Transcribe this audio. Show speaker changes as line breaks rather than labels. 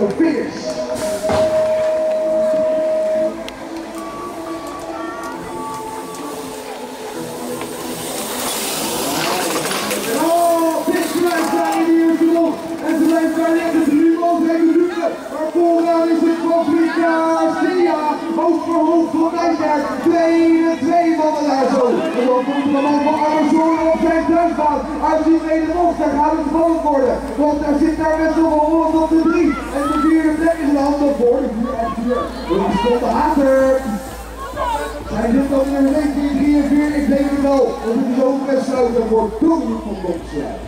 the finish. Uit die tweede daar gaat het spannend worden. Want daar zit daar met z'n Holland handen voor de vier en. Dat is Scott de Hater. Hij zit dan in een 1943, ik denk het wel. Dat het is ook best voor Dominic van Domslaan.